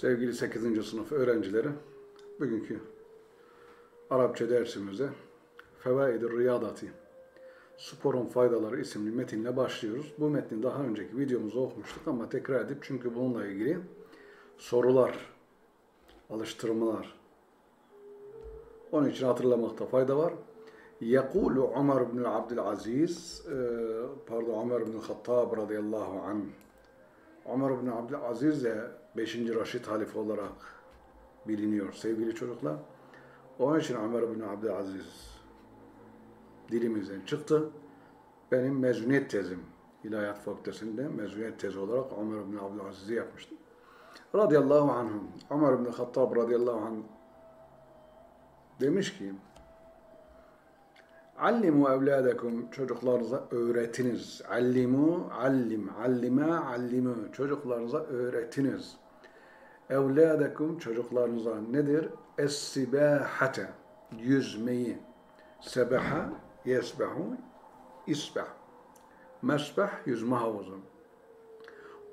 Sevgili 8. sınıf öğrencileri, bugünkü Arapça dersimizde Fevaid-i Riyadati, Sporun Faydaları isimli metinle başlıyoruz. Bu metni daha önceki videomuzda okumuştuk ama tekrar edip çünkü bununla ilgili sorular, alıştırmalar, onun için hatırlamakta fayda var. Yekulu Ömer bin Abdülaziz, e, pardon Ömer bin Hattab radıyallahu anh, Ömer bin Abdülaziz de 5. Raşid halife olarak biliniyor sevgili çocuklar. Onun için Ömer bin Abdülaziz dilimizden çıktı. Benim mezuniyet tezim İlahiyat Fakültesi'nde mezuniyet tezi olarak Ömer bin Abdülaziz'i yapmıştım. Radıyallahu anhum. Ömer bin Hattab radıyallahu anh demiş ki Allimu evladakum çocuklarınıza öğretiniz. Allimu, allim, allime, allimu çocuklarınıza öğretiniz. Evladakum çocuklarınıza nedir? Es-sibahate yüzmeyi. Sebaha, yesbahu, isbah. Mesbah yüzme havuzu.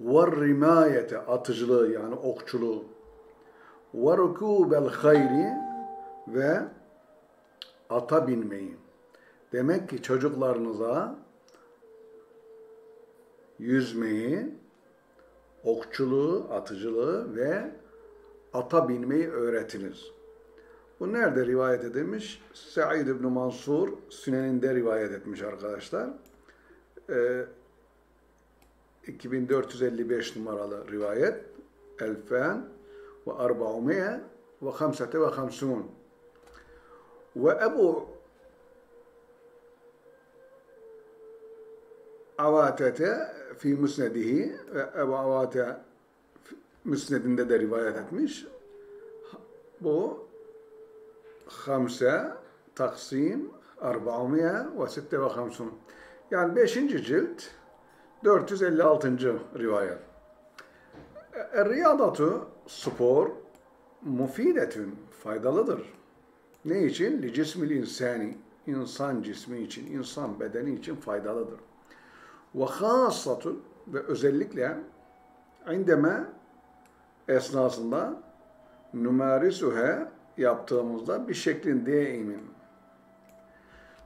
Ve rimayete atıcılığı yani okçuluğu. Ve rukubel hayri ve ata binmeyi. Demek ki çocuklarınıza yüzmeyi, okçuluğu, atıcılığı ve ata binmeyi öğretiniz. Bu nerede rivayet edilmiş? Sa'id ibn Mansur Sünen'inde rivayet etmiş arkadaşlar. Ee, 2455 numaralı rivayet. Elfen ve arba'umiye ve hamsete ve hamsun. Ve Ebu Avatete fi musnedihi ve Ebu Avate müsnedinde de rivayet etmiş. Bu hamse taksim arba'umiye ve sitte ve hamsun. Yani 5. cilt 456. rivayet. Riyadatu spor mufidetün faydalıdır. Ne için? Li cismil insani insan cismi için, insan bedeni için faydalıdır. Ve hasatun ve özellikle indeme esnasında numarisuhe yaptığımızda bir şeklin daimin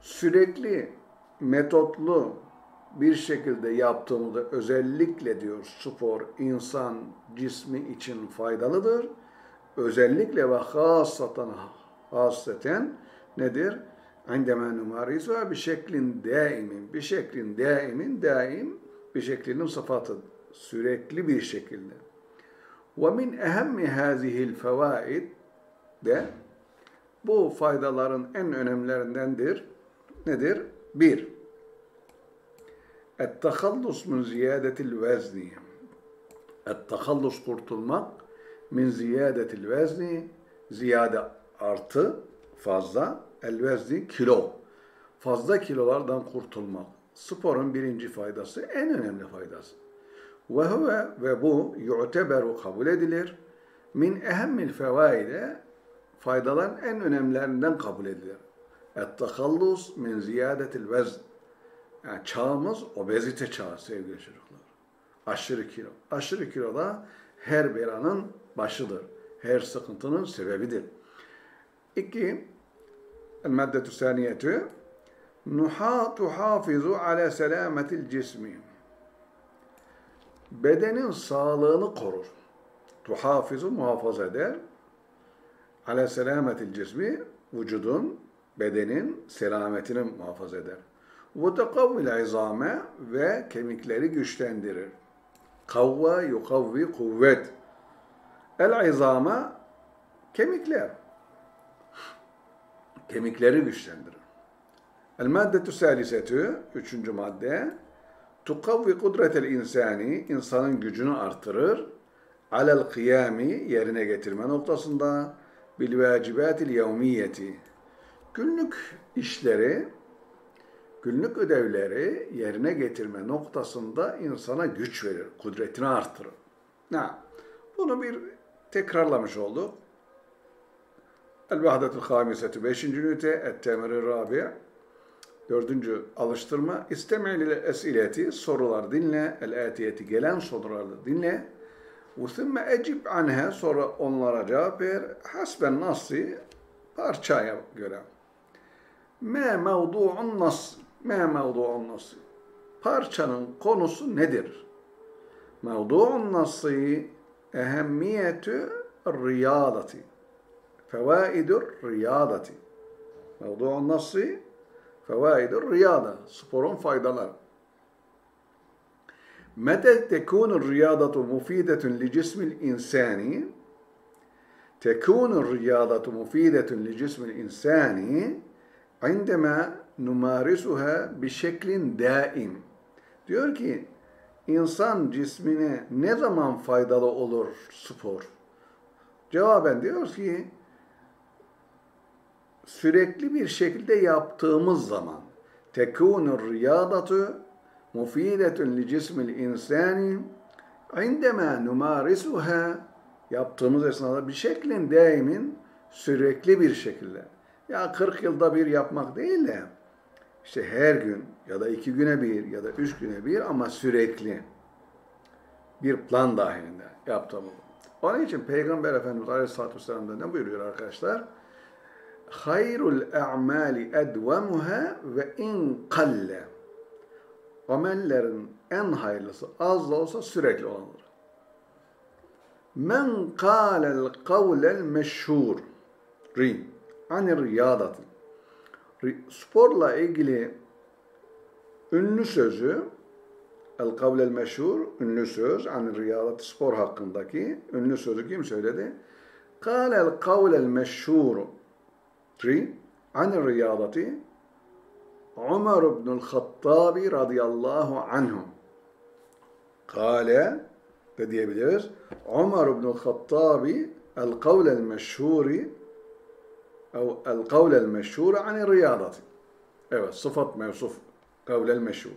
sürekli metotlu bir şekilde yaptığımızda özellikle diyor spor insan cismi için faydalıdır. Özellikle ve hasatan hasreten nedir? عندما نمارسها بشكل دائم بشكل دائم daim bir şeklinin sıfatı sürekli bir şekilde. ومن أهم هذه الفوائد de bu faydaların en önemlilerindendir. Nedir? Bir, التخلص من زيادة الوزن التخلص kurtulmak min ziyadetil vezni ziyade artı fazla elvezni kilo fazla kilolardan kurtulmak sporun birinci faydası en önemli faydası ve huve ve bu yu'teberu kabul edilir min ehemmil fevaide faydaların en önemlilerinden kabul edilir et-tahallus min ziyadetil vezn yani çağımız obezite çağı sevgili çocuklar. Aşırı kilo. Aşırı kilo da her belanın başıdır. Her sıkıntının sebebidir. İki, el-maddetü saniyetü nuha tuhafizu ala selametil cismi. Bedenin sağlığını korur. Tuhafizu muhafaza eder. Ala selametil cismi vücudun, bedenin selametini muhafaza eder. وَتَقَوِّ izame ve kemikleri güçlendirir. Kavva yukavvi kuvvet. El izame kemikler. Kemikleri güçlendirir. El maddetü salisetü, üçüncü madde, tukavvi kudretel insani, insanın gücünü artırır. Alel kıyami, yerine getirme noktasında, bil vacibatil yevmiyeti. Günlük işleri, günlük ödevleri yerine getirme noktasında insana güç verir, kudretini artırır. Ne? Bunu bir tekrarlamış olduk. El-Vahdetul Hamisetü 5. ünite, Et-Temeri Rabia Dördüncü alıştırma. İstemel esileti sorular dinle. El etiyeti gelen soruları dinle. Uthümme ecib anhe sonra onlara cevap ver. Hasben nasi parçaya göre. Me mevdu'un nas. Me mevdu'un nas. Parçanın konusu nedir? Mevdu'un nasi ehemmiyetü riyadati. Fevaidur riyadati. Mevdu'un nası fevaidur riyada. Sporun faydaları. متى تكون الرياضة مفيدة لجسم الإنسان تكون الرياضة مفيدة لجسم الإنسان عندما نمارسها بشكل دائم diyor ki insan cismine ne zaman faydalı olur spor? Cevaben diyor ki sürekli bir şekilde yaptığımız zaman tekûnur riyadatu mufidetun li cismil insani indema numarisuha yaptığımız esnada bir şeklin daimin sürekli bir şekilde. Ya 40 yılda bir yapmak değil de işte her gün ya da iki güne bir ya da üç güne bir ama sürekli bir plan dahilinde yaptığımız. Onun için Peygamber Efendimiz Aleyhisselatü Vesselam'da ne buyuruyor arkadaşlar? Hayrul a'mali edvemuha ve in kalle. Amellerin en hayırlısı az da olsa sürekli olandır. Men kâlel kavlel meşhur ri anir. Sporla ilgili ünlü sözü el kavlel meşhur ünlü söz anir riyadat spor hakkındaki ünlü sözü kim söyledi? Kâlel kavlel meşhur 3. An riyadati Umar ibn al-Khattab radıyallahu anhu. Kale de diyebiliriz. Umar ibn al-Khattab el-kavl el-meşhuri ev el-kavl el-meşhur an riyadati. Evet sıfat mevsuf kavl el-meşhur.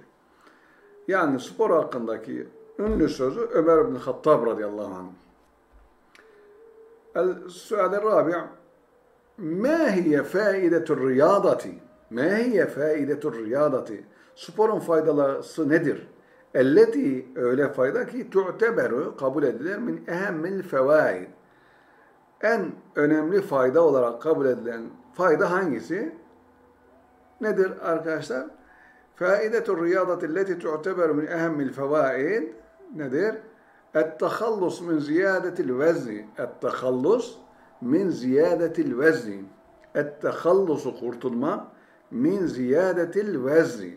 Yani spor hakkındaki ünlü sözü Ömer ibn Hattab radıyallahu anh. El-Sual-i Rabi' Ma hiye faidetur riyadati? Ma hiye faidetur riyadati? Sporun faydalısı nedir? Elleti öyle fayda ki tu'teberu kabul edilir min ehemmil fevaid en önemli fayda olarak kabul edilen fayda hangisi? Nedir arkadaşlar? Faidetur riyadati leti tu'teberu min ehemmil fevaid nedir? Et-tehallus min ziyadetil vezni. Et-tehallus min ziyadetil vezni. Et-tehallusu kurtulmak min ziyadetil vezni.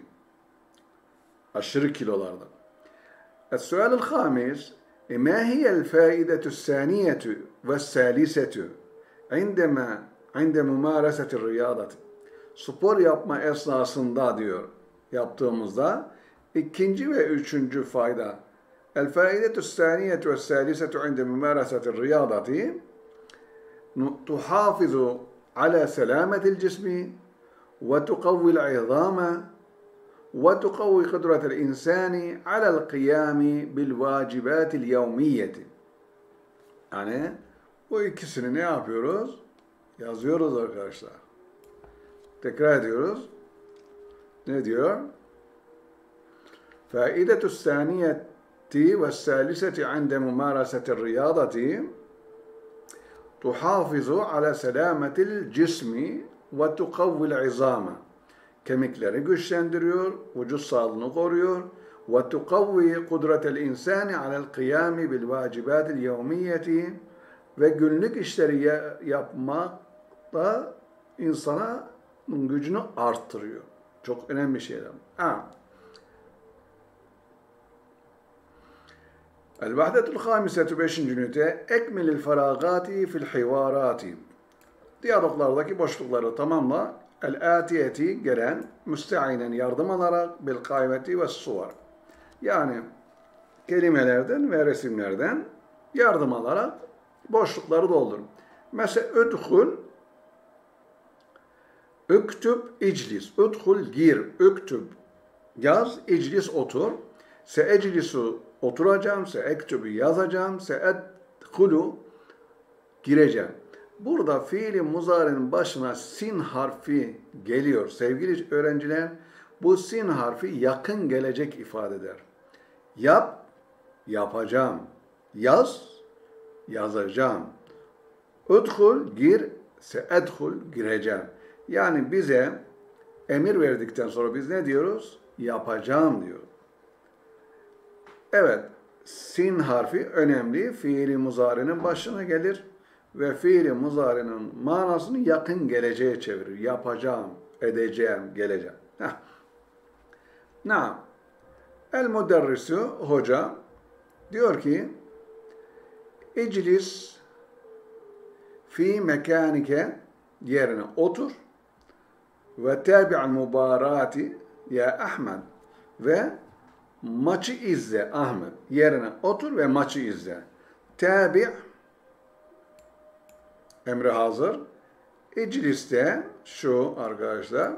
Aşırı kilolardan. Es-sualul hamis ما هي الفائدة الثانية والثالثة عندما عند ممارسة الرياضة spor yapma esnasında diyor yaptığımızda ikinci ve üçüncü fayda el faidetu saniyetu ve salisetu inde mümarasetir riyadati tuhafizu ala selametil cismi ve tukavvil izama وتقوي قدرة الإنسان على القيام بالواجبات اليومية. Yani bu ikisini ne yapıyoruz? Yazıyoruz arkadaşlar. Tekrar ediyoruz. Ne diyor? فائدة الثانية والثالثة عند ممارسة الرياضة تحافظ على سلامة الجسم وتقوي العظام kemikleri güçlendiriyor, vücut sağlığını koruyor. Ve tukavvi kudretel insani alel kıyami bil vacibatil yevmiyeti ve günlük işleri yapmakta insana gücünü arttırıyor. Çok önemli şeyler. Ha. El-Vahdetul Hamisetu 5. ünite Ekmilil feragati fil hivarati Diyaloglardaki boşlukları tamamla el-atiyeti gelen müsteinen yardım alarak bil kaymeti ve suvar. Yani kelimelerden ve resimlerden yardım alarak boşlukları doldurun. Mesela ödhul Üktüb iclis. Üdhul gir. Üktüb yaz. iclis otur. Se eclisu oturacağım. Se ektübü yazacağım. Se edhulu gireceğim. Burada fiili muzarenin başına sin harfi geliyor. Sevgili öğrenciler, bu sin harfi yakın gelecek ifade eder. Yap, yapacağım. Yaz, yazacağım. Udhul gir, seedhul gireceğim. Yani bize emir verdikten sonra biz ne diyoruz? Yapacağım diyor. Evet, sin harfi önemli. Fiili muzarinin başına gelir ve fiili muzarinin manasını yakın geleceğe çevirir. Yapacağım, edeceğim, geleceğim. Heh. El müderrisu hoca diyor ki İclis fi mekanike yerine otur ve tabi'al mübarati ya Ahmet ve maçı izle Ahmet. Yerine otur ve maçı izle. Tabi' emri hazır. İcliste şu arkadaşlar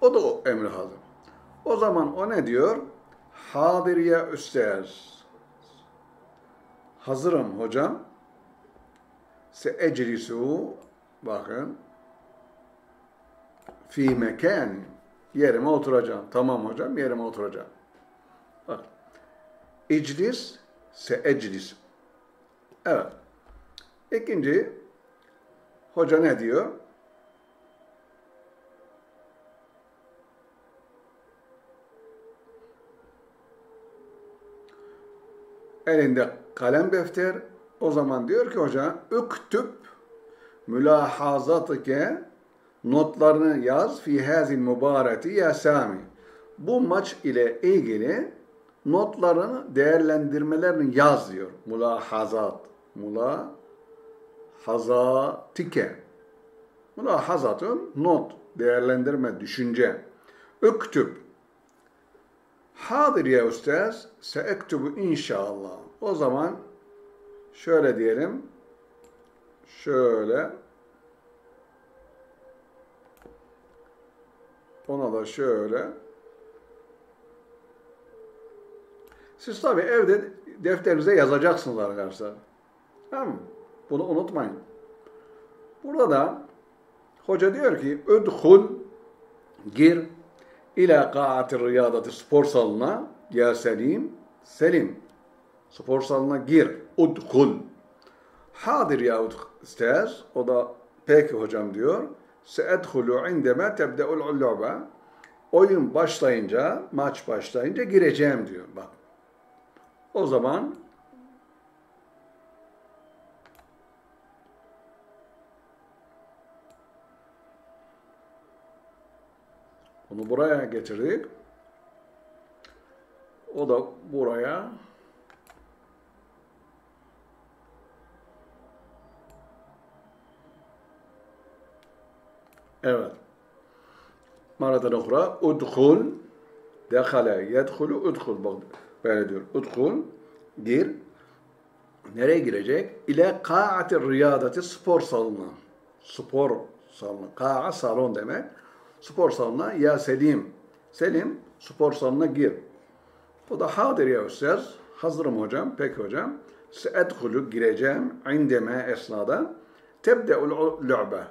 o da o emri hazır. O zaman o ne diyor? Hadir ya üstez. Hazırım hocam. Se eclisu bakın fi mekan yerime oturacağım. Tamam hocam yerime oturacağım. Bak. İclis se eclis. Evet. İkinci hoca ne diyor? elinde kalem defter. O zaman diyor ki hoca, üktüp mülahazatike notlarını yaz fi hazil mübareti ya Sami. Bu maç ile ilgili notlarını, değerlendirmelerini yaz diyor. Mülahazat. Mülahazatike. Mülahazatın not, değerlendirme, düşünce. Üktüp Hadir ya ustaz, seektubu inşallah. O zaman şöyle diyelim. Şöyle. Ona da şöyle. Siz tabii evde defterinize yazacaksınız arkadaşlar. Tamam mı? Bunu unutmayın. Burada hoca diyor ki, Üdhul, gir, İlâ kâ'ati riyadati spor salonuna ya Selim, Selim. Spor salonuna gir, udkul. Hadir ya ustaz. O da peki hocam diyor. Seedhulu indeme tebde'ul lu'be. Oyun başlayınca, maç başlayınca gireceğim diyor. Bak. O zaman Bunu buraya getirdik. O da buraya. Evet. Maradan okura. Udhul. Dekale. Yedhulu. Udhul. Bak böyle diyor. Udhul. Gir. Nereye girecek? İle ka'ati riyadati spor salonu. Spor salonu. Ka'a salon demek spor salonuna ya Selim. Selim spor salonuna gir. O da hadir ya ustaz. Hazırım hocam. Peki hocam. Seedhulu gireceğim. İndeme esnada. Tebde'ul lu'be.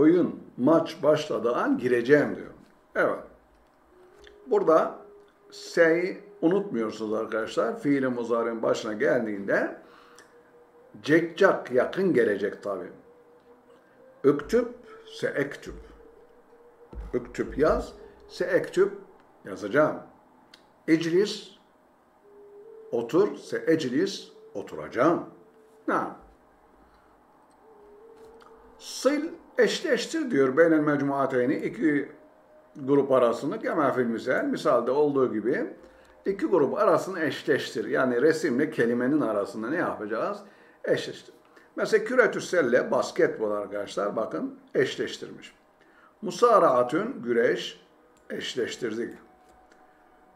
Oyun, maç başladığı an gireceğim diyor. Evet. Burada se'yi unutmuyorsunuz arkadaşlar. Fiili muzarin başına geldiğinde cekcak yakın gelecek tabi. Öktüp seektüb. Üktüb yaz. Seektüb yazacağım. Eclis otur. Seeclis oturacağım. Ne? Sil eşleştir diyor beynel mecmuateyni iki grup arasını kema fil misal misalde olduğu gibi iki grup arasını eşleştir. Yani resimle kelimenin arasında ne yapacağız? Eşleştir. Mesela küretü selle basketbol arkadaşlar bakın eşleştirmiş. Musaraatün güreş eşleştirdik.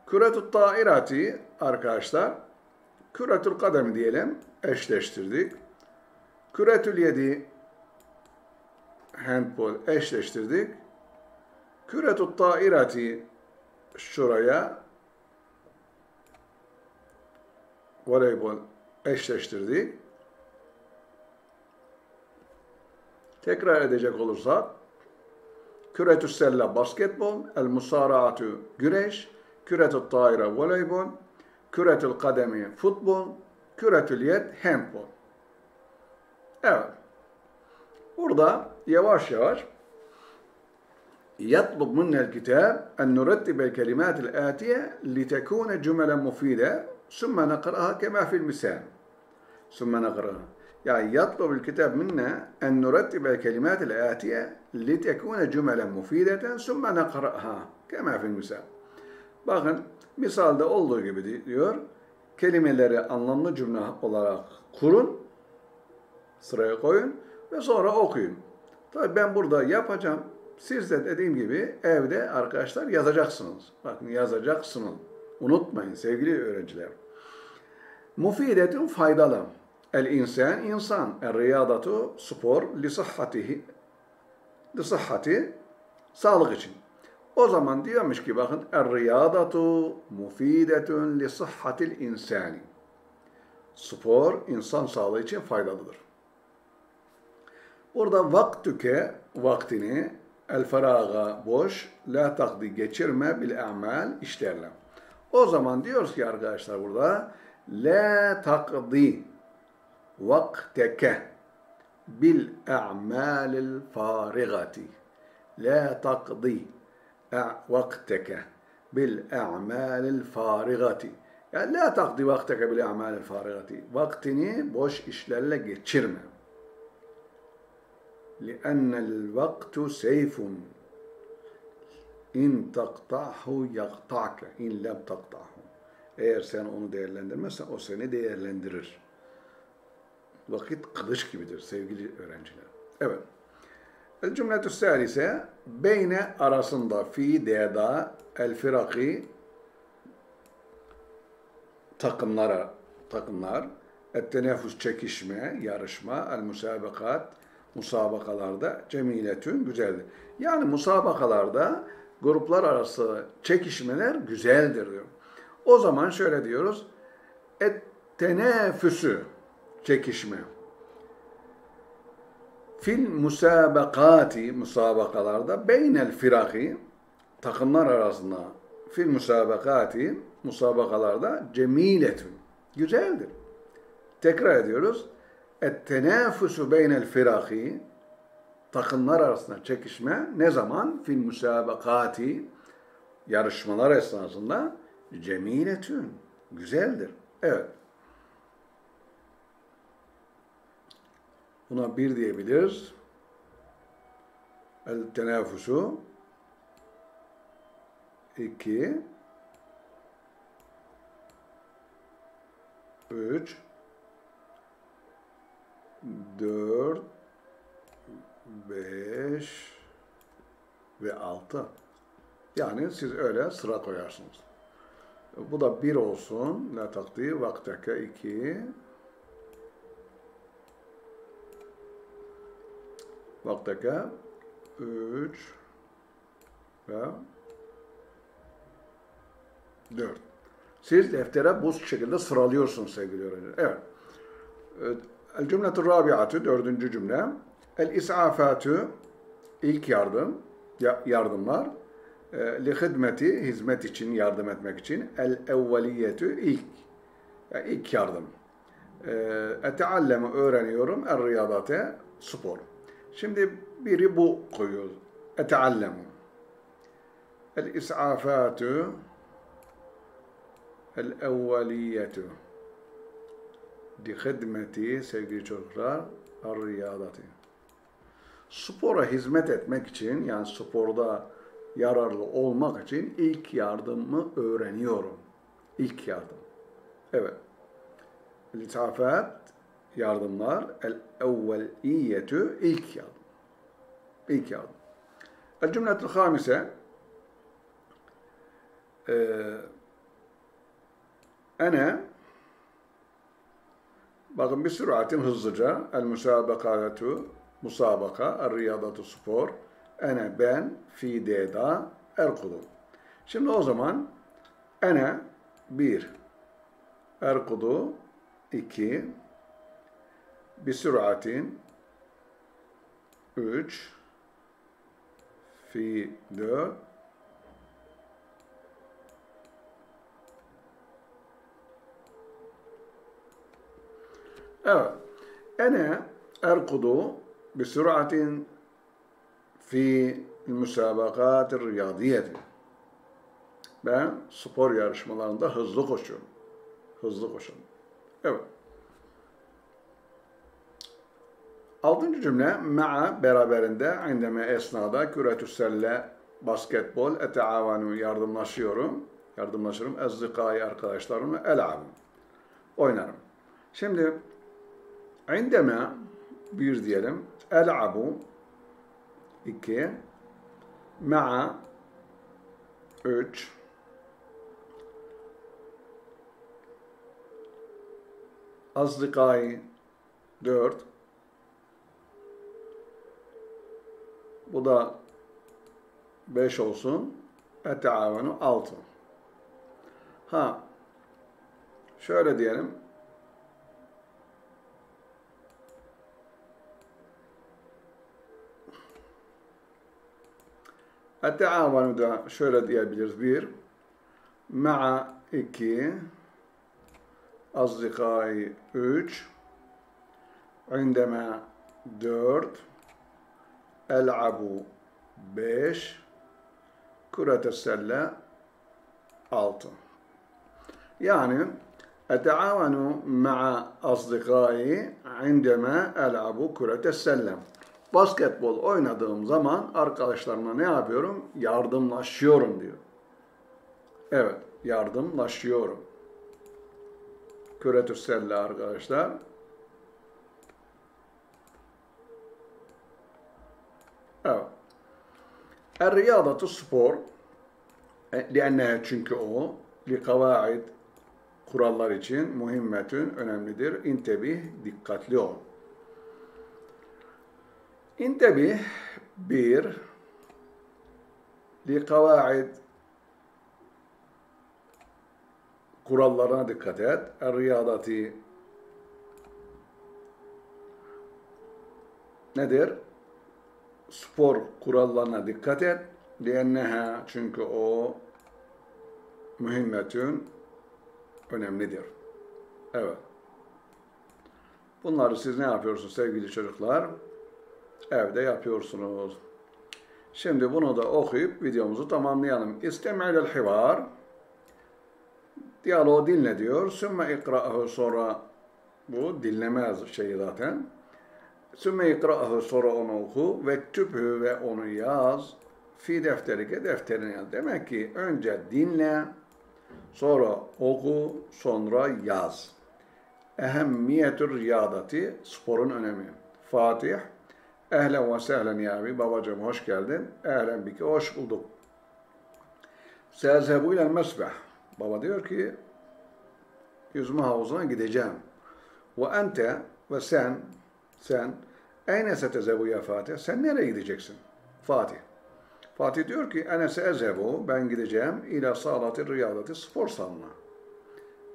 Küretü tairati arkadaşlar küretül kademi diyelim eşleştirdik. Küretül yedi handball eşleştirdik. Küretü tairati şuraya voleybol eşleştirdik. Tekrar edecek olursak küretü selle basketbol, el musaraatü güreş, küretü taire voleybol, küretül kademi futbol, küretül yed handbol. Evet. Burada yavaş yavaş يطلب منا الكتاب أن نرتب الكلمات الآتية لتكون جملا مفيدة ثم نقرأها كما في المثال ثم نقرأها يعني يطلب الكتاب منا أن نرتب الكلمات الآتية لتكون جملا مفيدة ثم نقرأها كما في المثال Bakın misalde olduğu gibi diyor kelimeleri anlamlı cümle olarak kurun sıraya koyun ve sonra okuyun. Tabii ben burada yapacağım. Siz de dediğim gibi evde arkadaşlar yazacaksınız. Bakın yazacaksınız. Unutmayın sevgili öğrenciler. Mufidetun faydalı. El insan insan. El riyadatu spor li sıhhatihi li sağlık için. O zaman diyormuş ki bakın el riyadatu mufidetun li sıhhatil insani. Spor insan sağlığı için faydalıdır. Burada vaktüke vaktini el feraga boş la takdi geçirme bil amel işlerle. O zaman diyoruz ki arkadaşlar burada la takdi vakteke bil a'malil farigati. La takdi vakteke bil a'malil farigati. Yani la takdi vakteke bil a'malil farigati. Vaktini boş işlerle geçirme. لأن الوقت سيف إن تقطعه يقطعك إن لم تقطعه Eğer sen onu değerlendirmezsen o seni değerlendirir. Vakit kılıç gibidir sevgili öğrenciler. Evet. El cümletü salise beyne arasında fi deda el firaki takımlara takımlar et teneffüs çekişme, yarışma, el musabakat musabakalarda cemiletün güzeldir. Yani musabakalarda gruplar arası çekişmeler güzeldir diyor. O zaman şöyle diyoruz. Et tenefüsü çekişme. Fil musabakati musabakalarda beynel firaki takımlar arasında fil musabakati musabakalarda cemiletün güzeldir. Tekrar ediyoruz. Et-tenâfusu beynel firâhi takımlar arasında çekişme ne zaman? Fil müsabakati yarışmalar esnasında cemiletün güzeldir. Evet. Buna bir diyebiliriz. El tenafusu iki üç 4, 5 ve 6. Yani siz öyle sıra koyarsınız. Bu da 1 olsun. La takdi vakteke 2. Vakteke 3 ve 4. Siz deftere bu şekilde sıralıyorsunuz sevgili öğrenciler. Evet. El cümletü rabiatü, dördüncü cümle. El isafatü, ilk yardım, yardımlar. Li hidmeti, hizmet için, yardım etmek için. El evveliyetü, ilk, ilk yardım. Etealleme, öğreniyorum. El riyadate, spor. Şimdi biri bu koyuyor. Eteallemu. El isafatü, el evveliyetü di hizmeti sevgili çocuklar riyadati. Spora hizmet etmek için yani sporda yararlı olmak için ilk yardımı öğreniyorum. İlk yardım. Evet. Litafat yardımlar el evveliyetü ilk yardım. İlk yardım. El cümletul hamise Ene Bakın bir süratin hızlıca. El musabakatu, musabaka, el riyadatu spor. Ene ben, fi deda, erkudu. Şimdi o zaman ene bir, erkudu iki, bir süratin üç, fi dört, Evet. Ene erkudu bisuratin fi müsabakat riyadiyeti. Ben spor yarışmalarında hızlı koşuyorum. Hızlı koşuyorum. Evet. Altıncı cümle ma'a beraberinde indeme esnada küretü selle basketbol eteavanu yardımlaşıyorum. Yardımlaşırım. Ezzikai arkadaşlarımla el'abim. Oynarım. Şimdi indeme bir diyelim. El'abu iki ma'a üç azdikai dört bu da beş olsun eteavenu altı ha şöyle diyelim Etteavanu da şöyle diyebiliriz. Bir, ma'a iki, azdikai üç, indeme dört, el'abu beş, kurete selle altı. Yani etteavanu ma'a azdikai indeme el'abu kurete sellem basketbol oynadığım zaman arkadaşlarıma ne yapıyorum? Yardımlaşıyorum diyor. Evet, yardımlaşıyorum. Küretü selle arkadaşlar. Evet. Er-riyadatu spor. Lianneha çünkü o li kavaid kurallar için muhimmetün önemlidir. İntebih dikkatli ol. انتبه bir لقواعد kurallarına dikkat et. Er-riyadati nedir? Spor kurallarına dikkat et. Lienneha çünkü o mühimmetün önemlidir. Evet. Bunları siz ne yapıyorsunuz sevgili çocuklar? Evde yapıyorsunuz. Şimdi bunu da okuyup videomuzu tamamlayalım. İstem'ilel hivar diyaloğu dinle diyor. Sümme ikra'ahu sonra bu dinlemez şeyi zaten. Sümme ikra'ahu sonra onu oku ve tübhü ve onu yaz. Fi defterike defterine yaz. Demek ki önce dinle, sonra oku, sonra yaz. Ehemmiyetür riyadati, sporun önemi. Fatih, Ehlen ve sehlen ya abi. Babacığım hoş geldin. Ehlen biki. Hoş bulduk. Sezhebu ile mesbeh. Baba diyor ki yüzme havuzuna gideceğim. Ve ente ve sen sen eyne setezebu ya Fatih? Sen nereye gideceksin? Fatih. Fatih diyor ki ene sezebu ben gideceğim ila salati riyadati spor salonuna.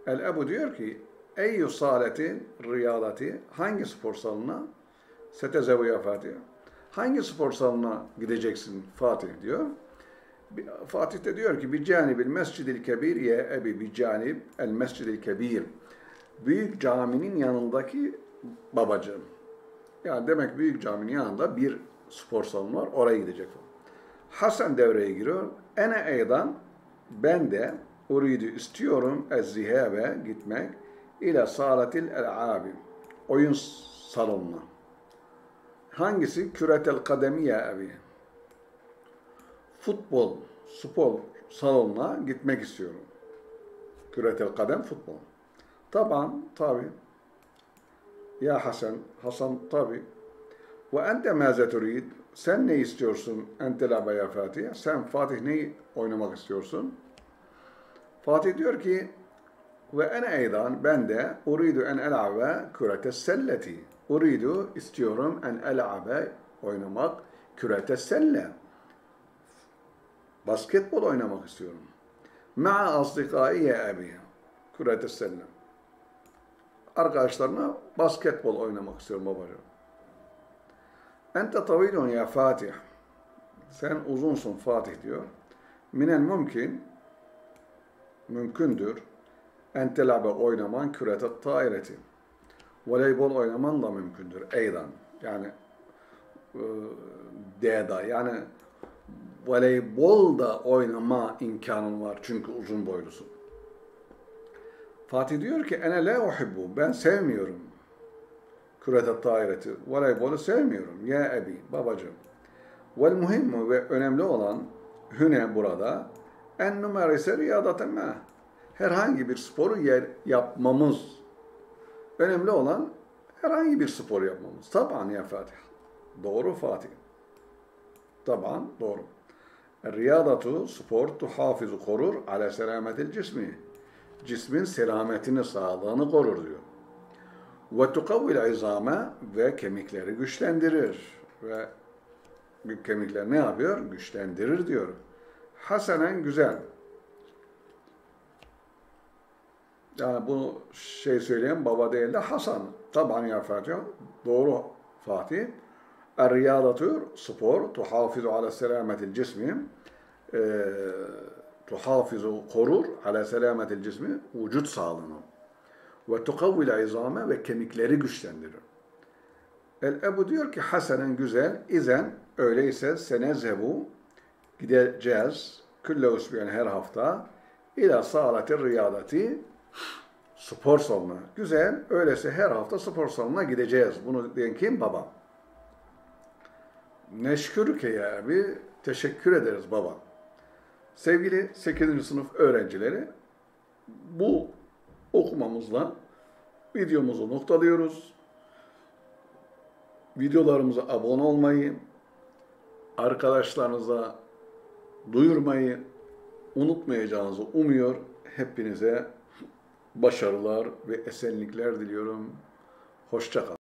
El Ebu diyor ki eyyü salati riyadati hangi spor salonuna? Setezevu ya Fatih. Hangi spor salonuna gideceksin Fatih diyor. Fatih de diyor ki bir canibil mescidil kebir ye ebi bir canib el mescidil kebir. Büyük caminin yanındaki babacığım. Yani demek büyük caminin yanında bir spor salonu var. Oraya gidecek. Hasan devreye giriyor. Ene eydan ben de uridu istiyorum ez zihabe gitmek ile salatil el abi oyun salonuna. Hangisi? Küretel kademiye evi. Futbol, spor salonuna gitmek istiyorum. Küretel kadem futbol. Taban, tabi. Ya Hasan, Hasan tabi. Ve ente maze turid? Sen ne istiyorsun? Ente la Fatih. Sen Fatih neyi oynamak istiyorsun? Fatih diyor ki ve ene eydan ben de uridu en el'abe kürete selleti. Uridu istiyorum en el'abe oynamak kürete selle. Basketbol oynamak istiyorum. Ma'a asdikai ya abi. Kürete selle. Arkadaşlarına basketbol oynamak istiyorum babacığım. Ente tavilun ya Fatih. Sen uzunsun Fatih diyor. Minel mümkün mümkündür en telabe oynaman kürete taireti. voleybol oynaman da mümkündür eydan. Yani e, D'da yani voleybol da oynama imkanın var çünkü uzun boylusun. Fatih diyor ki ene la uhibbu ben sevmiyorum kürete taireti voleybolu sevmiyorum ya ebi babacığım. Vel muhimmu ve önemli olan hüne burada en numarise riyadaten ma herhangi bir sporu yer yapmamız önemli olan herhangi bir spor yapmamız. Taban ya Fatih. Doğru Fatih. Taban doğru. Riyadatu spor tuhafizu korur ala selametil cismi. Cismin selametini, sağlığını korur diyor. Ve tukavvil izame ve kemikleri güçlendirir. Ve kemikler ne yapıyor? Güçlendirir diyor. Hasenen güzel. Yani bu şey söyleyen baba değil de Hasan. Taban ya Fatih. Doğru Fatih. Er-riyadatu spor tuhafizu ala selametil cismi e, tuhafizu korur ala selametil cismi vücut sağlığını ve tukavvil izame ve kemikleri güçlendirir. El-Ebu diyor ki hasenen güzel, izen öyleyse senezhebu gideceğiz külle usbiyen her hafta ila sağlatir riyadati spor salonuna. Güzel, öyleyse her hafta spor salonuna gideceğiz. Bunu diyen kim? Babam. Neşkürke ya abi, teşekkür ederiz baba. Sevgili 8. sınıf öğrencileri, bu okumamızla videomuzu noktalıyoruz. Videolarımıza abone olmayı, arkadaşlarınıza duyurmayı unutmayacağınızı umuyor. Hepinize başarılar ve esenlikler diliyorum. Hoşçakalın.